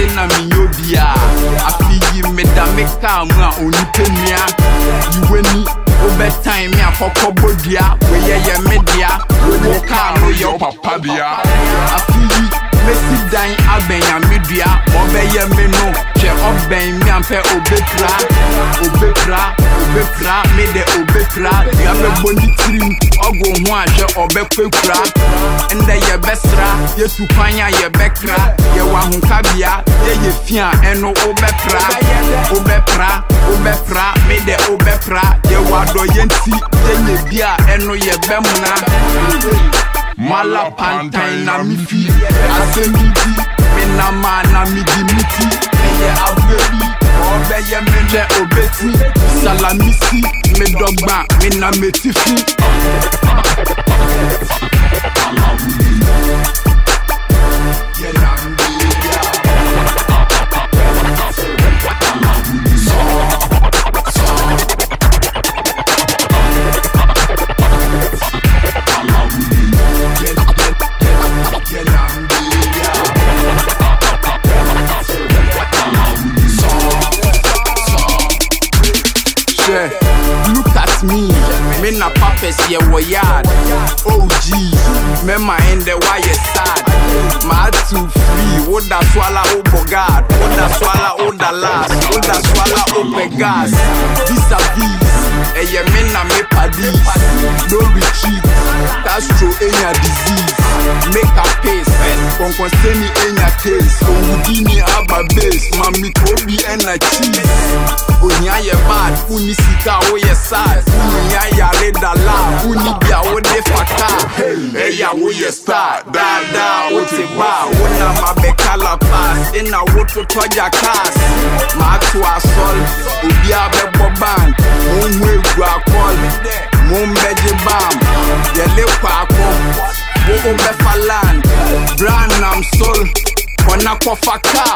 ase na menyɛ obia afe yi meda me kaa mu a onipa nnua yiw'ani wobɛtan me akɔkɔ bɔdua woyɛyɛ me dea wo kaa no yɛ papa dea afe yi mesi dan abɛn amedua ma ɔbɛyɛ me no hwɛ ɔbɛn me ampɛ obɛpira obɛpira obepra me de obepra ya me boni tirim ogo ho ahwe obekwekura nda ye besra ye tukwanya ye bekra ye wa honka bia ye ye fia eno obepra. Obepra obepra me de obepra ye wa do ye nti ye nye bia eno ye bemna. Mala pantain na mi fi asemi bi me na ma na mi di mi ti me ye abwe bi ọbẹ yẹ mi lẹ obeti. Medɔgba mena metifi Hwɛ, look at me. Me na papas yɛwɔ yard. Oh gee mɛma ɛndɛ wayɛ sad maatu free woda swala wobɔ guard woda swala woda last woda swala wopɛ gas. Vis-a-vis eh, ɛyɛ me na me padis. No retreat castro enya eh, disease. Make a pace kɔnkɔnsɛni enya case owudini eh, aba base mami tobi ɛna cheese. Ohia yɛ bad wonni sika a woyɛ sad wonia yare da la wonni bi a wode faka ɛyɛ a woyɛ star daadaa wote ba wonam abɛkala pass ɛna wototɔ gya cars maato asɔl obiaa bɛbɔ ban monhu egu akɔl mombɛgye bam yɛle kwaako wo bɛfa land bra nam sol kɔna kɔfa kaa